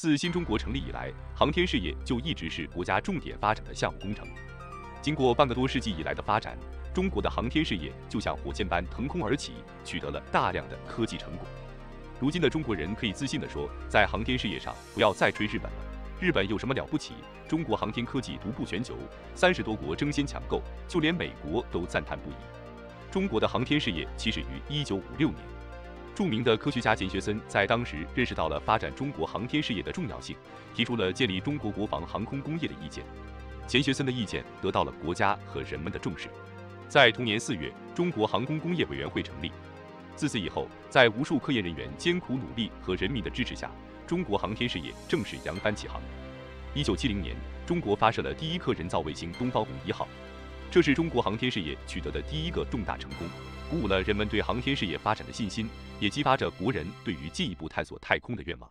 自新中国成立以来，航天事业就一直是国家重点发展的项目工程。经过半个多世纪以来的发展，中国的航天事业就像火箭般腾空而起，取得了大量的科技成果。如今的中国人可以自信地说，在航天事业上不要再吹日本了。日本有什么了不起？中国航天科技独步全球，三十多国争先抢购，就连美国都赞叹不已。中国的航天事业起始于一九五六年，著名的科学家钱学森在当时认识到了发展中国航天事业的重要性，提出了建立中国国防航空工业的意见。钱学森的意见得到了国家和人们的重视。在同年四月，中国航空工业委员会成立。自此以后，在无数科研人员艰苦努力和人民的支持下，中国航天事业正式扬帆起航。一九七零年，中国发射了第一颗人造卫星“东方红一号”，这是中国航天事业取得的第一个重大成功，鼓舞了人们对航天事业发展的信心，也激发着国人对于进一步探索太空的愿望。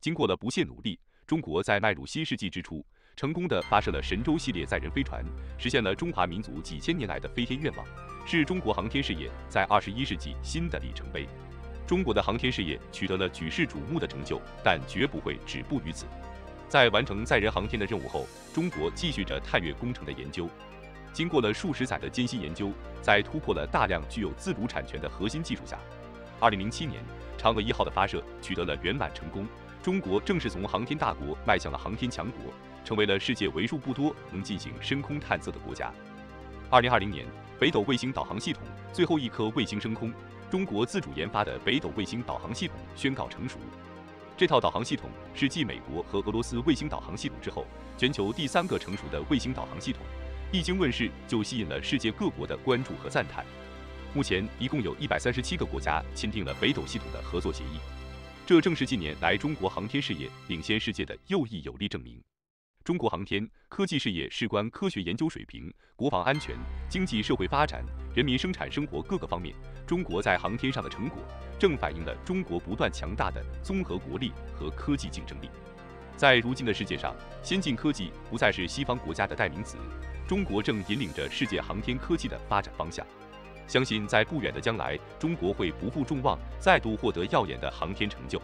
经过了不懈努力，中国在迈入新世纪之初，成功的发射了神舟系列载人飞船，实现了中华民族几千年来的飞天愿望，是中国航天事业在二十一世纪新的里程碑。中国的航天事业取得了举世瞩目的成就，但绝不会止步于此。在完成载人航天的任务后，中国继续着探月工程的研究。经过了数十载的艰辛研究，在突破了大量具有自主产权的核心技术下，2007年，嫦娥一号的发射取得了圆满成功。中国正式从航天大国迈向了航天强国，成为了世界为数不多能进行深空探测的国家。2020年，北斗卫星导航系统最后一颗卫星升空。中国自主研发的北斗卫星导航系统宣告成熟。这套导航系统是继美国和俄罗斯卫星导航系统之后，全球第三个成熟的卫星导航系统。一经问世，就吸引了世界各国的关注和赞叹。目前，一共有一百三十七个国家签订了北斗系统的合作协议。这正是近年来中国航天事业领先世界的又一有力证明。中国航天科技事业事关科学研究水平、国防安全、经济社会发展、人民生产生活各个方面。中国在航天上的成果，正反映了中国不断强大的综合国力和科技竞争力。在如今的世界上，先进科技不再是西方国家的代名词，中国正引领着世界航天科技的发展方向。相信在不远的将来，中国会不负众望，再度获得耀眼的航天成就。